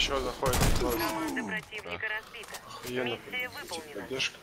Еще заходит. Команда противника разбита. Охуенно. Миссия выполнена. Поддержка.